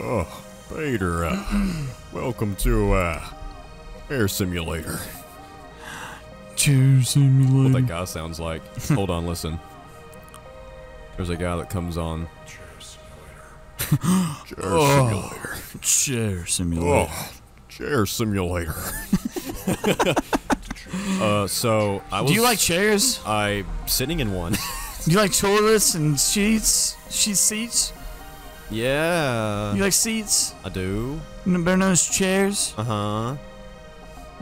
Oh, Peter, uh, welcome to uh, Air Simulator. Chair Simulator. What that guy sounds like. Hold on, listen. There's a guy that comes on. Chair Simulator. Chair simulator. Oh, Chair Simulator. uh, so I was. Do you like chairs? I sitting in one. Do you like toilets and sheets? Sheet seats? Yeah, You like seats? I do. Better known as chairs? Uh huh.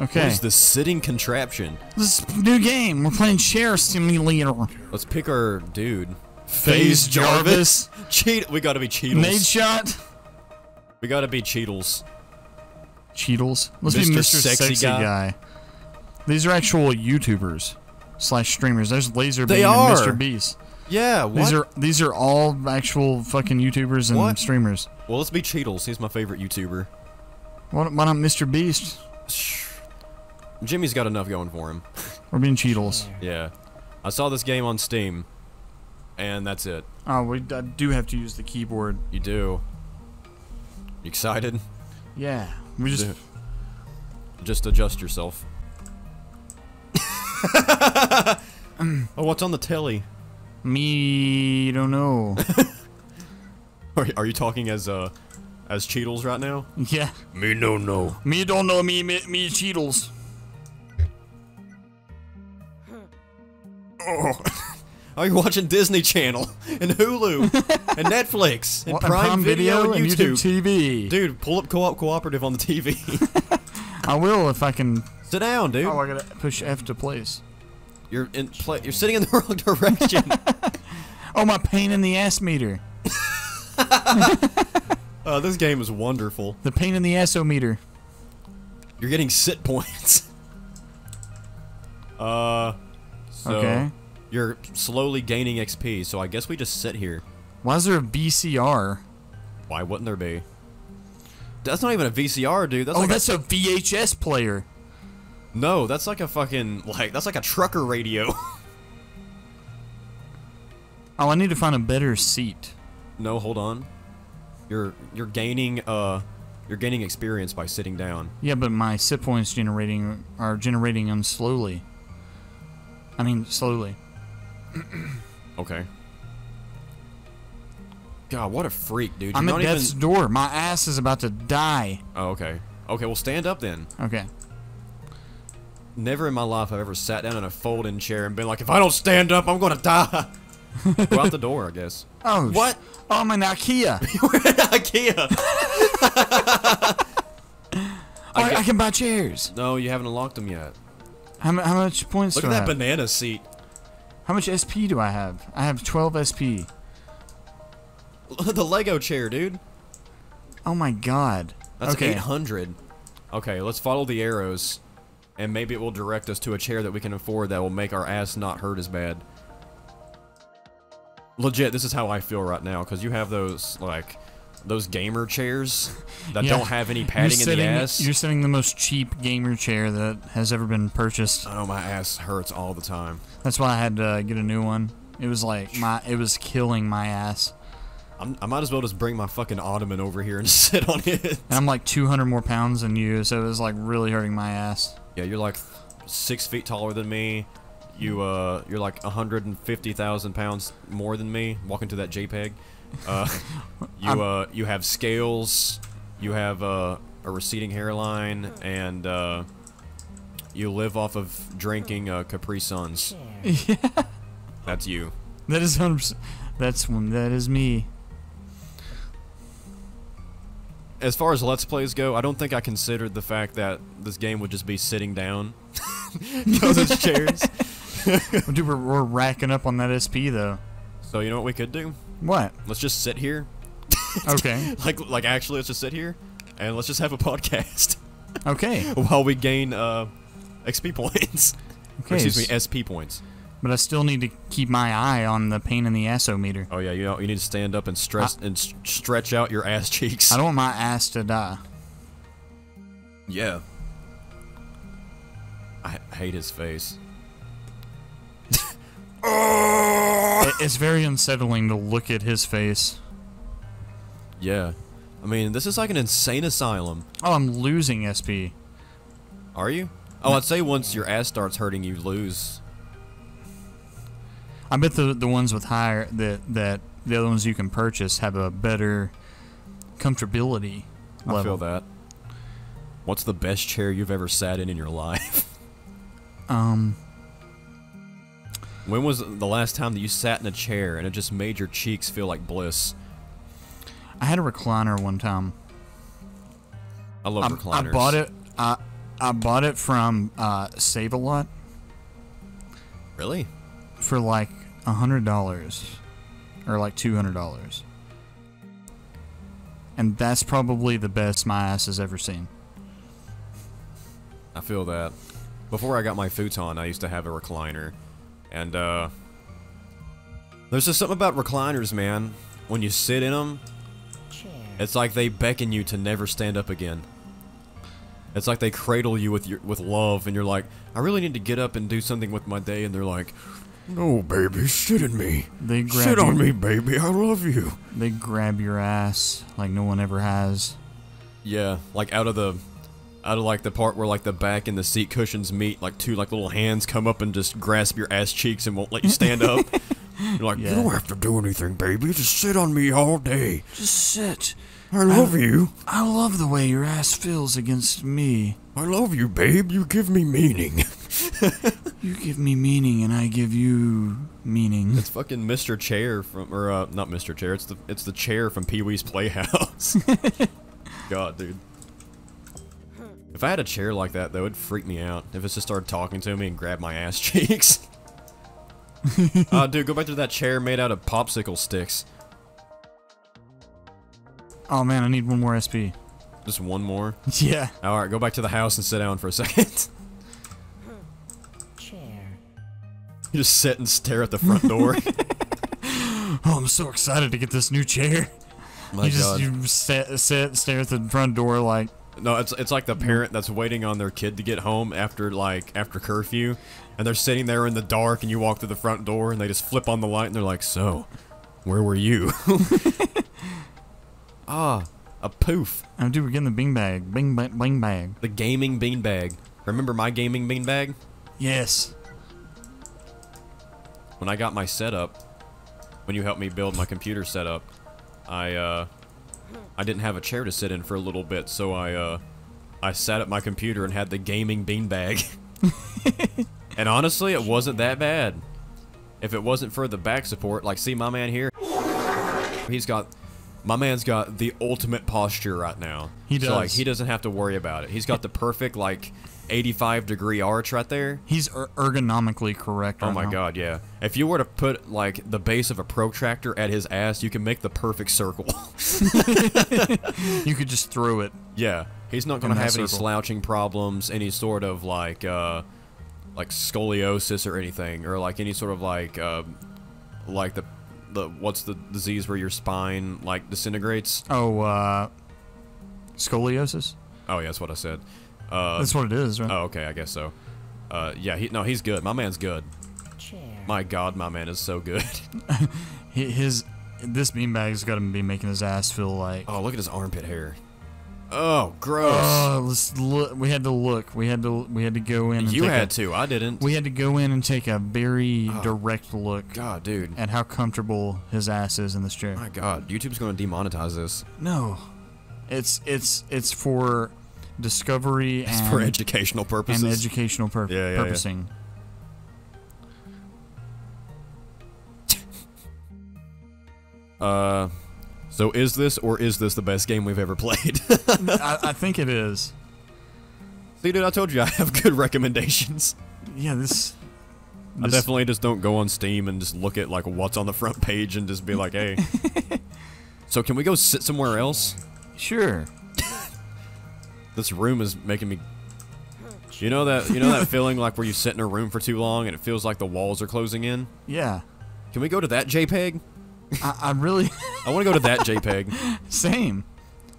Okay. What is the sitting contraption? This is a new game. We're playing chair simulator. Let's pick our dude. FaZe Jarvis. Cheat. We gotta be Cheetles. Nadeshot. We gotta be Cheetles. Cheetles. Let's Mr. be Mr. Sexy Sexy, Guy. guy. These are actual YouTubers slash streamers. There's Lazarbeam and Mr. Beast. Yeah. What? These are these are all actual fucking YouTubers and What? streamers. well, let's be Cheetles. He's my favorite YouTuber. Why, why not Mr. Beast? Jimmy's got enough going for him. We're being Cheetles. Yeah. I saw this game on Steam, and that's it. Oh, we I do have to use the keyboard. You do. You excited? Yeah, we just Just adjust yourself. oh, what's on the telly? Me don't know. Are, are you talking as uh as Cheetles right now? yeah, Me no no. me don't know me me, me Cheetles. Oh, Are you're watching Disney Channel and Hulu and Netflix and What, Prime, Video, and YouTube. TV. Dude, pull up Co-op Cooperative on the TV. I will if I can. Sit down, dude. Oh, I gotta push F to place. You're in play. You're sitting in the wrong direction. Oh, my pain in the ass meter. uh, this game is wonderful. The pain in the asso meter. You're getting sit points. Uh, so Okay. you're slowly gaining XP. So I guess we just sit here. Why is there a VCR? Why wouldn't there be? That's not even a VCR, dude. That's oh, like that's a VHS player. No. That's like a fucking like that's like a trucker radio. Oh, I need to find a better seat. no, hold on. You're you're gaining uh you're gaining experience by sitting down. Yeah, but my sit points generating are generating them slowly. I mean, slowly. Okay. God, what a freak, dude. You're I'm at death's even. door. My ass is about to die. Oh, okay. Okay, well stand up then. Okay. Never in my life I've ever sat down in a folding chair and been like, if I don't stand up, I'm gonna die. Go out the door, I guess. Oh, What? Oh, I'm in IKEA. We're at IKEA. I, I can buy chairs. No, you haven't unlocked them yet. How, how much points Look at that banana seat. How much SP do I have? I have 12 SP. the Lego chair, dude. Oh my god. That's okay. 800. Okay, let's follow the arrows, and maybe it will direct us to a chair that we can afford that will make our ass not hurt as bad. Legit, this is how I feel right now, because you have those, like, those gamer chairs that Yeah. don't have any padding in the ass. you're sitting the most cheap gamer chair that has ever been purchased. Oh, my ass hurts all the time. That's why I had to get a new one. It was like my, it was killing my ass. I'm, I might as well just bring my fucking ottoman over here and sit on it. And I'm like 200 more pounds than you, so it was like really hurting my ass. Yeah, you're like six feet taller than me. You uh, you're like 150,000 pounds more than me. Walking to that JPEG. Uh, you uh, you have scales. You have uh, a receding hairline, and uh, you live off of drinking uh, Capri Suns. yeah. That's you. That is 100%. That's one. That is me. As far as Let's Plays go, I don't think I considered the fact that this game would just be sitting down. It's chairs. Dude, we're, we're racking up on that SP though. So you know what we could do? What? Let's just sit here Okay. like like actually let's just sit here and let's just have a podcast Okay. while we gain uh XP points. Okay. excuse me, SP points. But I still need to keep my eye on the pain in the assometer. Oh yeah, you know, you need to stand up and stretch and s- stretch out your ass cheeks. I don't want my ass to die. Yeah. I hate his face. It- It's very unsettling to look at his face. Yeah. I mean, this is like an insane asylum. Oh, I'm losing SP. Are you? Oh, I'd say once your ass starts hurting, you lose. I bet the the ones with higher that that the other ones you can purchase have a better comfortability level. I feel that. What's the best chair you've ever sat in in your life? Um, when was the last time that you sat in a chair and it just made your cheeks feel like bliss? I had a recliner one time. I love I, recliners. I bought it. I I bought it from uh, Save a Lot Really? for like a hundred dollars, or like two hundred dollars, and that's probably the best my ass has ever seen. I feel that. Before I got my futon, I used to have a recliner. And, uh... There's just something about recliners, man. When you sit in them, it's like they beckon you to never stand up again. It's like they cradle you with your with love, and you're like, I really need to get up and do something with my day, and they're like, No, baby, sit in me. They grab Sit on me, baby. I love you. They grab your ass like no one ever has. Yeah, like out of the out of like the part where like the back and the seat cushions meet, like two like little hands come up and just grasp your ass cheeks and won't let you stand up. You're like, Yeah. you don't have to do anything, baby. Just sit on me all day. Just sit. I love you. I love the way your ass feels against me. I love you, babe. You give me meaning. You give me meaning, and I give you meaning. It's fucking Mr. Chair from, or uh, not Mr. Chair. It's the it's the chair from Pee Wee's Playhouse. God, dude. If I had a chair like that, though, it'd freak me out. If it just started talking to me and grabbed my ass cheeks. uh, dude, go back to that chair made out of popsicle sticks. Oh man, I need one more SP. Just one more. Yeah. All right, go back to the house and sit down for a second. You just sit and stare at the front door. Oh, I'm so excited to get this new chair. My you just God. you sit, sit, stare at the front door like, No, it's it's like the parent that's waiting on their kid to get home after like after curfew, and they're sitting there in the dark, and you walk through the front door, and they just flip on the light, and they're like, "So, where were you?" ah, a poof, oh dude, we're getting the bing bag, bing bang, bing bag. the gaming beanbag. Remember my gaming beanbag? Yes. When I got my setup, when you helped me build my computer setup, I uh, I didn't have a chair to sit in for a little bit, so I uh, I sat at my computer and had the gaming beanbag. and honestly, it wasn't that bad. If it wasn't for the back support, like see my man here, he's got my man's got the ultimate posture right now. He So like he doesn't have to worry about it. He's got the perfect like 85 degree arch right there. He's er- ergonomically correct. Oh right my now. god, yeah. If you were to put like the base of a protractor at his ass, you can make the perfect circle. You could just throw it. yeah. He's not gonna have any slouching problems, any sort of like uh like scoliosis or anything, or like any sort of like uh like the the what's the disease where your spine like disintegrates? Oh, uh, scoliosis. Oh yeah, that's what I said. Uh That's what it is, right? oh okay, I guess so. Uh yeah, he no, he's good. My man's good. Chair. My god, my man is so good. His this beanbag's got to be making his ass feel like. oh, look at his armpit hair. Oh, gross. Oh, let's look. We had to look. We had to. We had to go in. And You take had a, to. I didn't. We had to go in and take a very Oh. direct look God, dude. at how comfortable his ass is in this chair. My God, YouTube's going to demonetize this. No, it's it's it's for discovery and for educational purposes. and educational pur- Yeah, yeah, yeah. purposing. uh, so is this or is this the best game we've ever played? I, I think it is. See, dude, I told you I have good recommendations. Yeah, this. I definitely just don't go on Steam and just look at like what's on the front page and just be like, hey. so can we go sit somewhere else? Sure. This room is making me. You know that you know that feeling like where you sit in a room for too long and it feels like the walls are closing in. Yeah. Can we go to that JPEG? I, I really. I want to go to that JPEG. Same.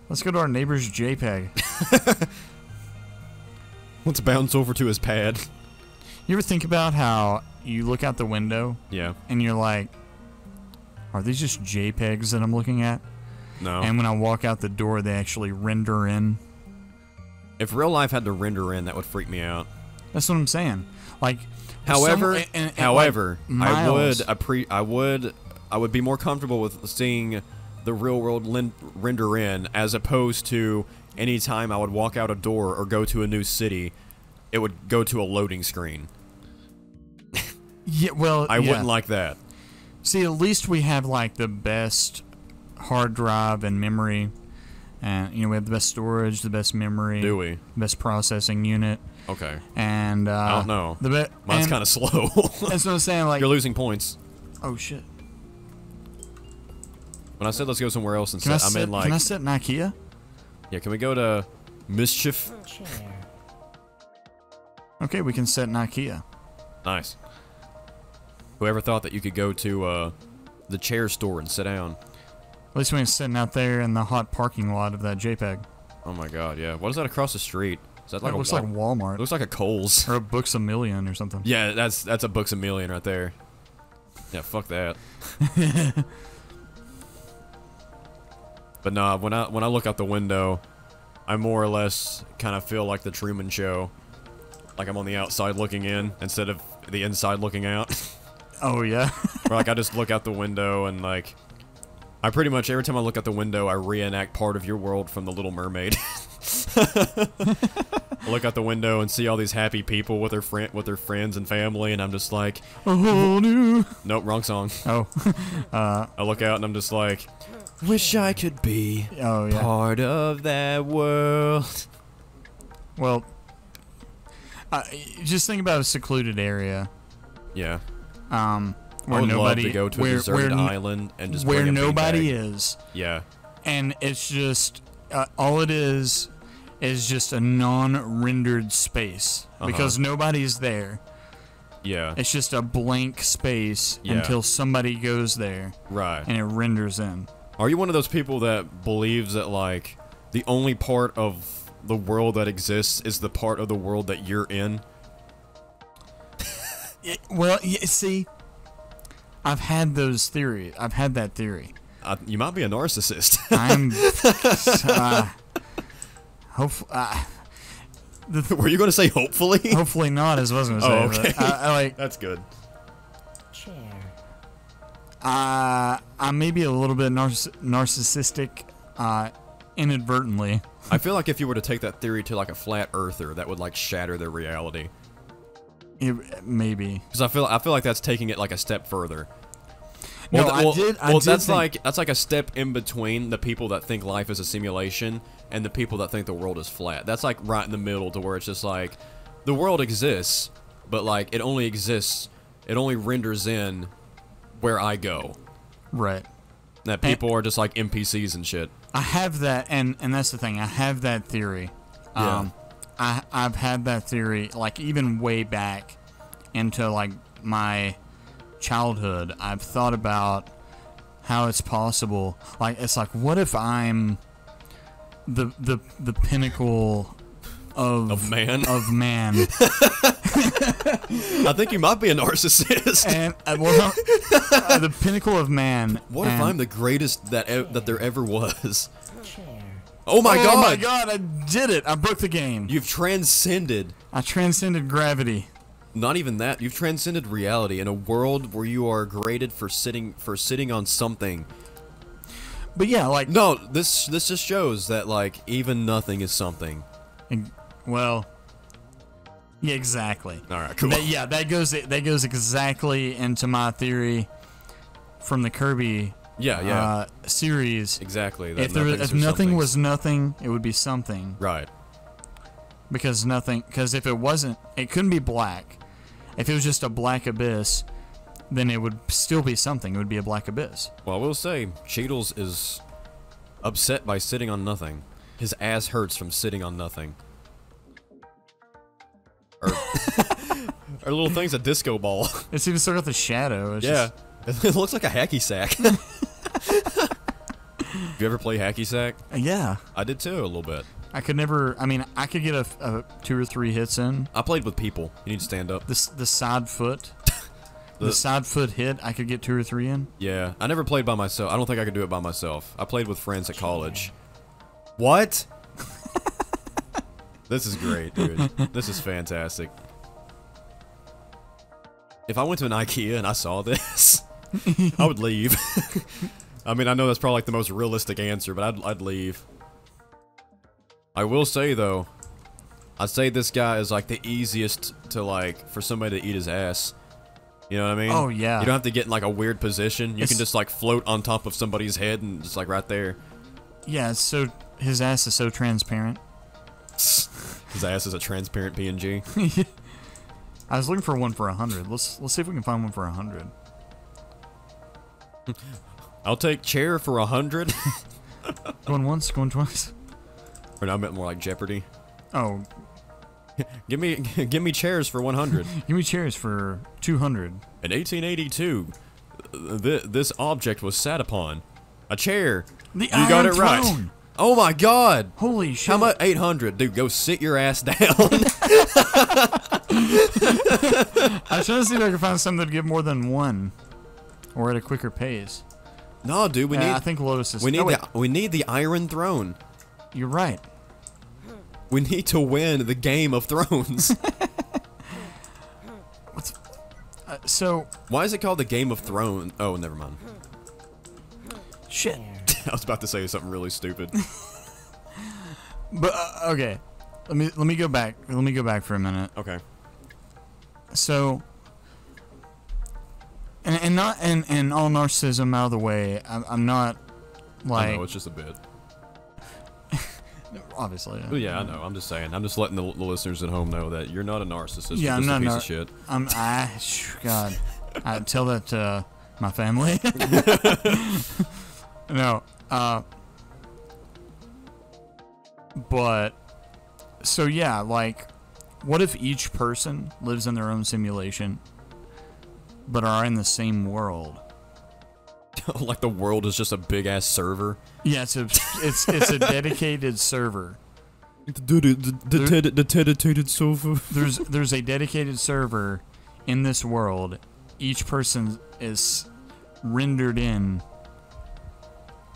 Let's go to our neighbor's JPEG. Let's bounce over to his pad. You ever think about how you look out the window Yeah. and you're like, are these just JPEGs that I'm looking at? No. And when I walk out the door, they actually render in. If real life had to render in, that would freak me out. That's what I'm saying. Like, However, some- and- and, however, like, I would appre- I would I would be more comfortable with seeing the real world render in as opposed to any time I would walk out a door or go to a new city, it would go to a loading screen. Yeah, well, I yeah. wouldn't like that. See, at least we have like the best hard drive and memory, and you know we have the best storage, the best memory, Do we? best processing unit, Okay. and uh, I don't know. The be- Mine's kind of slow. That's what I'm saying. Like, You're losing points. oh shit. When I said let's go somewhere else and Can I sit, I sit? meant like can I sit in IKEA? yeah. Can we go to mischief? Okay, we can sit in IKEA. Nice. Whoever thought that you could go to uh, the chair store and sit down? At least we ain't sitting out there in the hot parking lot of that JPEG. Oh my god, yeah. What is that across the street? Is that like a looks Wal- like Walmart It looks like a Kohl's. or a Books a Million or something. Yeah, that's that's a Books a Million right there. Yeah, fuck that. but nah, when I when I look out the window, I more or less kind of feel like the Truman Show, like I'm on the outside looking in instead of the inside looking out. Oh yeah. or like I just look out the window and like I pretty much every time I look out the window I reenact part of your world from the Little Mermaid. I look out the window and see all these happy people with their friend with their friends and family and I'm just like, whole new. nope, wrong song. Oh. I look out and I'm just like, wish I could be Oh yeah. part of that world. Well, uh, just think about a secluded area, Yeah. um, I where would nobody, love to go to where, a deserted where, island and just where nobody is, Yeah. and it's just uh, all it is is just a non-rendered space Uh-huh. because nobody's there. Yeah. It's just a blank space Yeah. until somebody goes there Right. and it renders in. Are you one of those people that believes that like the only part of the world that exists is the part of the world that you're in? It- well, see, I've had those theories. I've had that theory. Uh, you might be a narcissist. I'm. uh, hopefully, uh, Were you going to say hopefully? hopefully not. Is what I was gonna say. Oh, but okay. I, I like. That's good. Uh, I may be a little bit narciss- narcissistic, uh, inadvertently. I feel like if you were to take that theory to like a flat earther, that would like shatter their reality. It, maybe. Because I feel I feel like that's taking it like a step further. No, th- I did- I well, did that's like that's like a step in between the people that think life is a simulation and the people that think the world is flat. That's like right in the middle to where it's just like the world exists, but like it only exists, it only renders in where I go. Right. That people are just like NPCs and shit. I have that, and and that's the thing. I have that theory. Yeah. Um, I I've had that theory like even way back into like my childhood. I've thought about how it's possible. Like it's like what if I'm the the the pinnacle of Of man. of man I think you might be a narcissist. and uh, well, uh, the pinnacle of man. what if I'm the greatest that e- that there ever was? Oh my oh god! my god! I did it! I broke the game. You've transcended I transcended gravity. Not even that. You've transcended reality in a world where you are graded for sitting for sitting on something. But yeah, like No, this this just shows that like even nothing is something. well, yeah, exactly. All right, cool. That- yeah, that goes that goes exactly into my theory from the Kirby yeah, yeah, uh, series. exactly. That If there, if nothing was nothing, it would be something. right, Because nothing, because if it wasn't, it couldn't be black. If it was just a black abyss, then it would still be something. It would be a black abyss. well, I will say Cheadles is upset by sitting on nothing. His ass hurts from sitting on nothing. Or, or little thing's a disco ball. It's even still got the shadow. It's yeah, just- it looks like a hacky sack. you ever play hacky sack? Uh, yeah. I did too, a little bit. I could never. I mean, I could get a, a two or three hits in. I played with people. You need to stand up. This the side foot. the, The- side foot hit, I could get two or three in. Yeah, I never played by myself. I don't think I could do it by myself. I played with friends at college. What? this is great, dude. This is fantastic. If I went to an IKEA and I saw this, I would leave. I mean, I know that's probably like the most realistic answer, but I'd, I'd leave. I will say though, I'd say this guy is like the easiest to like for somebody to eat his ass. You know what I mean? Oh, yeah. You don't have to get in like a weird position. You It's- can just like float on top of somebody's head and just like right there. Yeah, it's so his ass is so transparent. His ass is a transparent PNG. I was looking for one for a hundred. Let's let's see if we can find one for a hundred. I'll take chair for a hundred. Going once, going twice. or no, I meant more like Jeopardy. Oh, Give me, give me chairs for one hundred. give me chairs for two hundred. In 1882, th- this object was sat upon. A chair. The you got it right. Throne. Oh my god. Holy shit! How much? 800. Dude, go sit your ass down. I was trying to see if I could find something that'd give more than one, or at a quicker pace. No, dude, we Yeah, need I think Lotus is. we need oh, the we need the Iron Throne. You're right. We need to win the Game of Thrones. Uh, so Why is it called the Game of Thrones? Oh, never mind. shit. I was about to say something really stupid. But uh, okay, let me let me go back. Let me go back for a minute. Okay. So, and, and not and and all narcissism out of the way. I'm, I'm not I like know, it's just a bit. obviously. Oh, yeah, I know. I'm just saying. I'm just letting the, the listeners at home know that you're not a narcissist. Yeah, I'm not a piece of shit. I'm I God. I tell that to my family. no. Uh. But so yeah, like, what if each person lives in their own simulation, but are in the same world? like the world is just a big ass server. Yeah, it's a it's it's a dedicated server. The, the, the, the dedicated sofa. There's there's a dedicated server in this world. Each person is rendered in.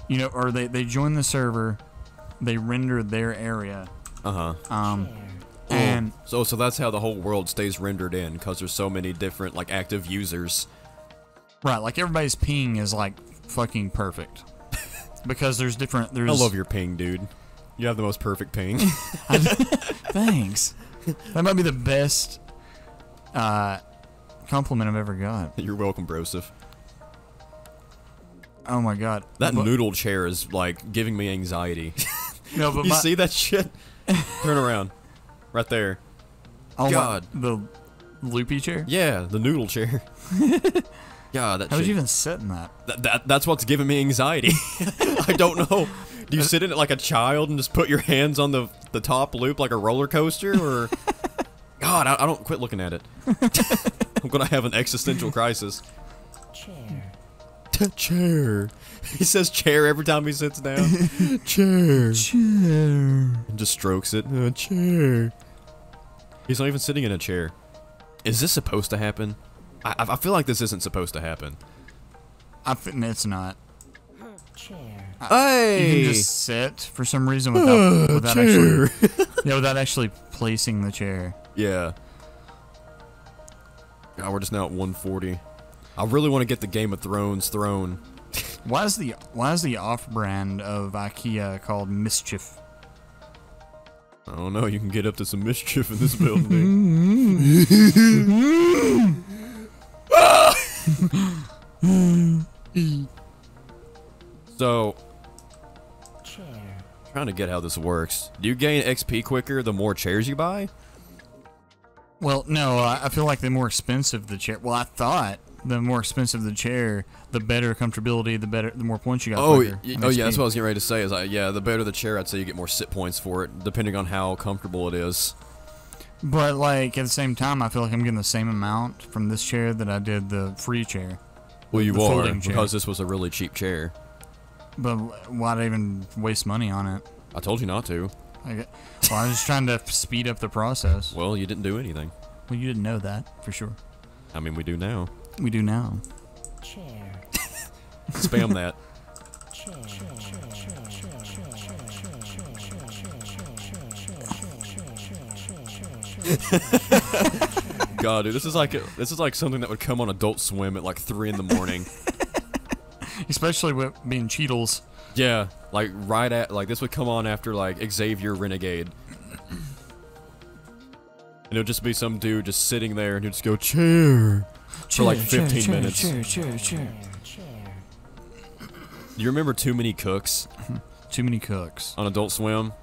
You know, or they they join the server, they render their area, Uh huh. um, and So so that's how the whole world stays rendered in because there's so many different like active users. right, like everybody's ping is like fucking perfect, because there's different. There's I love your ping, dude. You have the most perfect ping. thanks. that might be the best uh, compliment I've ever got. You're welcome, Broseph. Oh my god, That But- noodle chair is like giving me anxiety. No, but you my, see that shit? Turn around. Right there. Oh my- God. the loopy chair. Yeah, the noodle chair. God, that How would shit. you even sit in that? That, that, that's what's giving me anxiety. I don't know. Do you sit in it like a child and just put your hands on the the top loop like a roller coaster, or God, I, I don't quit looking at it. I'm gonna have an existential crisis. Chair. chair. He says chair every time he sits down. chair. Chair. And just strokes it. Uh, chair. He's not even sitting in a chair. Is this supposed to happen? I, I I feel like this isn't supposed to happen. I think it's not. Chair. Hey. You can just sit for some reason without ah, without actually yeah without actually placing the chair. Yeah. God, we're just now at 140. I really want to get the Game of Thrones throne. Why is the why is the off brand of IKEA called Mischief? I don't know. You can get up to some mischief in this building. so, trying to get how this works. Do you gain XP quicker the more chairs you buy? Well, no, I I feel like the more expensive the chair. Well, I thought the more expensive the chair, the better comfortability, the better, the more points you got. Oh, quicker oh yeah, that's what I was getting ready to say. Is like, yeah, the better the chair, I'd say you get more sit points for it, depending on how comfortable it is. But like at the same time, I feel like I'm getting the same amount from this chair that I did the free chair. Well, you are because this was a really cheap chair. But why'd I even waste money on it? I told you not to. Like, well, I was just trying to speed up the process. Well, you didn't do anything. Well, you didn't know that for sure. I mean, we do now. We do now. chair, Spam that. God, dude, this is like this is like something that would come on Adult Swim at like three in the morning. Especially with being Cheetles. yeah, like right at like this would come on after like Xavier Renegade. And it would just be some dude just sitting there and he'd just go chair for like 15 minutes. Chair, chair, chair. chair, You remember Too Many Cooks Too many cooks. on Adult Swim?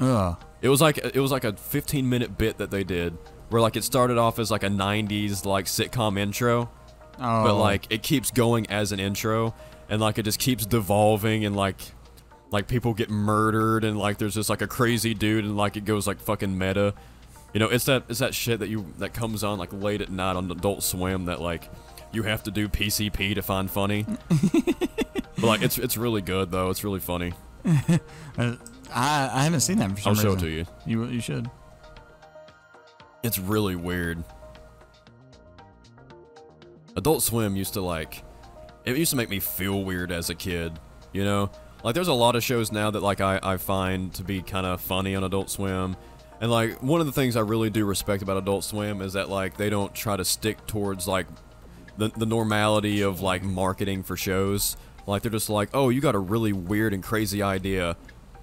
Ugh. It was like it was like a 15 minute bit that they did where like it started off as like a 90s like sitcom intro, Oh. but like it keeps going as an intro and like it just keeps devolving and like like people get murdered and like there's just like a crazy dude and like it goes like fucking meta. You know, it's that it's that shit that you that comes on like late at night on Adult Swim that like you have to do PCP to find funny. but like it's it's really good though. It's really funny. I I haven't seen that for some I'll show it to you. You you should. It's really weird. Adult Swim used to like it used to make me feel weird as a kid, you know? Like there's a lot of shows now that like I, I find to be kind of funny on Adult Swim. And like one of the things I really do respect about Adult Swim is that like they don't try to stick towards like the the normality of like marketing for shows. Like they're just like, "Oh, you got a really weird and crazy idea.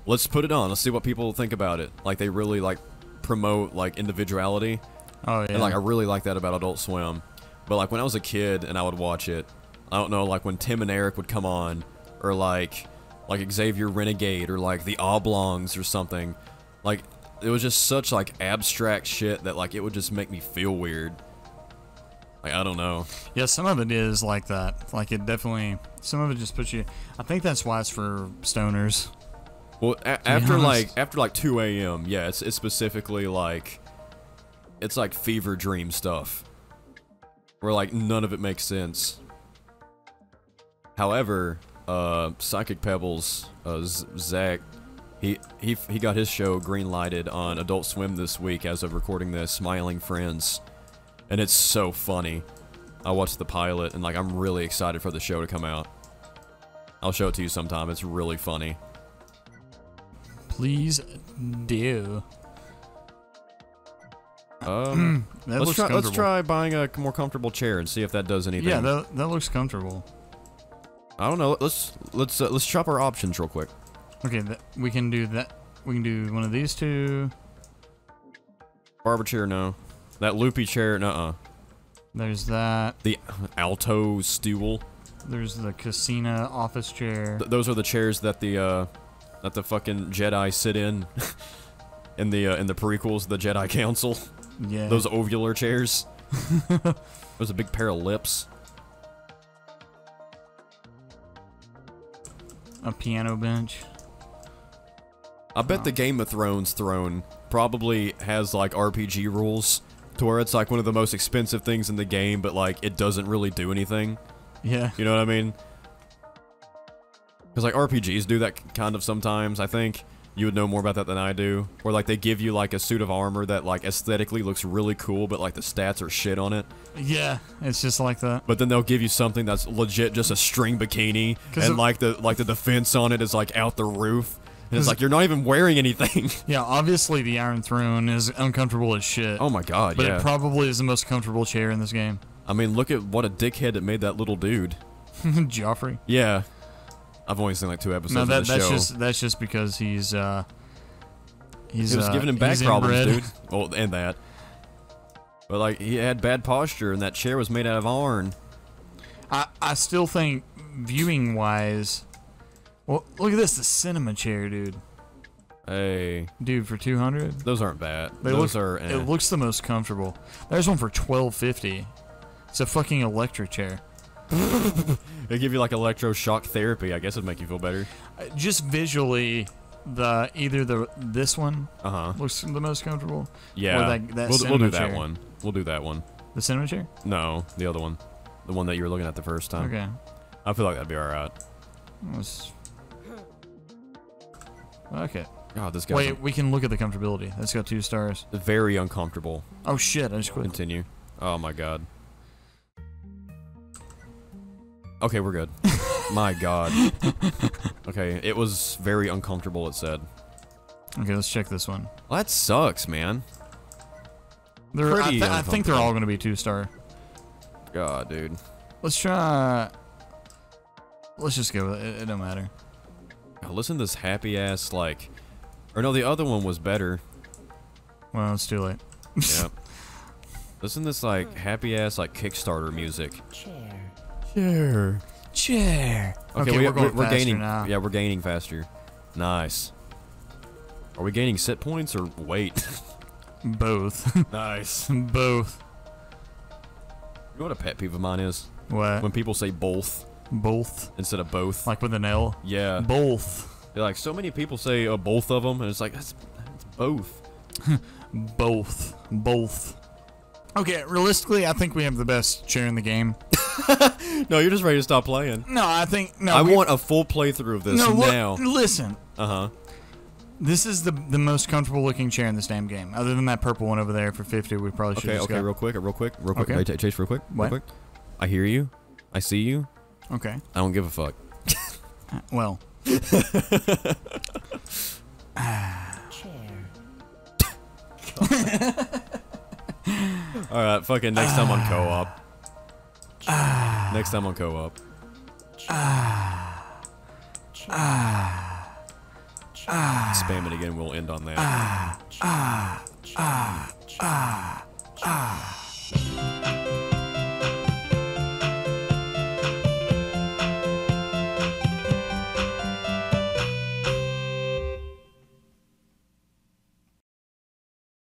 Let's put it on. Let's see what people think about it." Like they really like promote like individuality. Oh yeah. And like I really like that about Adult Swim. But like when I was a kid and I would watch it, I don't know, like when Tim and Eric would come on, or like like Xavier Renegade, or like the Oblongs or something, like it was just such like abstract shit that like it would just make me feel weird. Like I don't know. Yeah, some of it is like that. Like it definitely. Some of it just puts you. I think that's why it's for stoners. Well, a- after like after like 2 a.m., yeah, it's, it's specifically like it's like fever dream stuff, where like none of it makes sense. However, uh, Psychic Pebbles, uh, Z- Zach, he he he got his show green lighted on Adult Swim this week as of recording this, Smiling Friends, and it's so funny. I watched the pilot and like I'm really excited for the show to come out. I'll show it to you sometime. It's really funny. Please do. Um, That let's looks try. Let's try buying a more comfortable chair and see if that does anything. Yeah, that, that looks comfortable. I don't know. Let's let's uh, let's shop our options real quick. Okay, that, we can do that. We can do one of these two. Barber chair, no. That loopy chair, nuh-uh. There's that. The alto stool. There's the casino office chair. Th- those are the chairs that the uh, that the fucking Jedi sit in. in the uh, in the prequels, the Jedi Council. Yeah. Those ovular chairs. There's a big pair of lips. a piano bench. I bet the Game of Thrones throne probably has like RPG rules to where it's like one of the most expensive things in the game, but like it doesn't really do anything. Yeah. You know what I mean? Because like RPGs do that kind of sometimes. I think you would know more about that than I do. Or like they give you like a suit of armor that like aesthetically looks really cool, but like the stats are shit on it. Yeah. It's just like that. But then they'll give you something that's legit just a string bikini, and like the like the defense on it is like out the roof. And it's like you're not even wearing anything. Yeah, obviously the Iron Throne is uncomfortable as shit. oh my god, but yeah. it probably is the most comfortable chair in this game. I mean, look at what a dickhead that made that little dude. Joffrey. Yeah. I've only seen like two episodes No, that, of the that's show. just that's just because he's uh he's he was uh, giving him back problems, inbred. dude. Well, and that. But like he had bad posture, and that chair was made out of iron. I I still think viewing wise. Well, look at this, the cinema chair, dude. Hey, Dude, for two hundred. those aren't bad. They those look, are. eh. It looks the most comfortable. There's one for twelve fifty. It's a fucking electric chair. They give you like electroshock therapy. I guess it'd make you feel better. Just visually, the either the this one Uh huh. looks the most comfortable. Yeah. that- that we'll, we'll do that chair. one. We'll do that one. The cinema chair. No, the other one. The one that you were looking at the first time. Okay. I feel like that'd be alright. Let's- Okay. God, this guy's Wait, we can look at the comfortability. That's got two stars. very uncomfortable. Oh shit! I just quit. Continue. Oh my god. Okay, we're good. My God. Okay, it was very uncomfortable. It said. Okay, let's check this one. Well, that sucks, man. They're, I, th- I think they're all going to be two star. God, dude. Let's try. Let's just go it. It, it don't matter. God, listen to this happy ass like, or no, the other one was better. Well, it's too late. Yeah. listen to this like happy ass like Kickstarter music. chair, Chair. Chair. Okay, we, we're going we're faster gaining. now. Yeah, we're gaining faster. Nice. Are we gaining sit points or weight? Both. nice. Both. You know what a pet peeve of mine is? What? When people say both Both. instead of both. Like with an L. yeah. Both. Like so many people say uh, both of them, and it's like that's, that's both. Both. Both. Okay, realistically, I think we have the best chair in the game. No, you're just ready to stop playing. No, I think no. I want a full playthrough of this no. now. listen, Uh huh. this is the the most comfortable looking chair in this damn game. Other than that purple one over there for fifty, we probably should. Okay, okay, got. real quick, real quick, real quick. Okay. Chase, real quick, real What? quick. I hear you. I see you. Okay. I don't give a fuck. Uh, Well, All right, fucking next time on co-op. next time on co-op. Spam it again. We'll end on that. chair, chair, chair.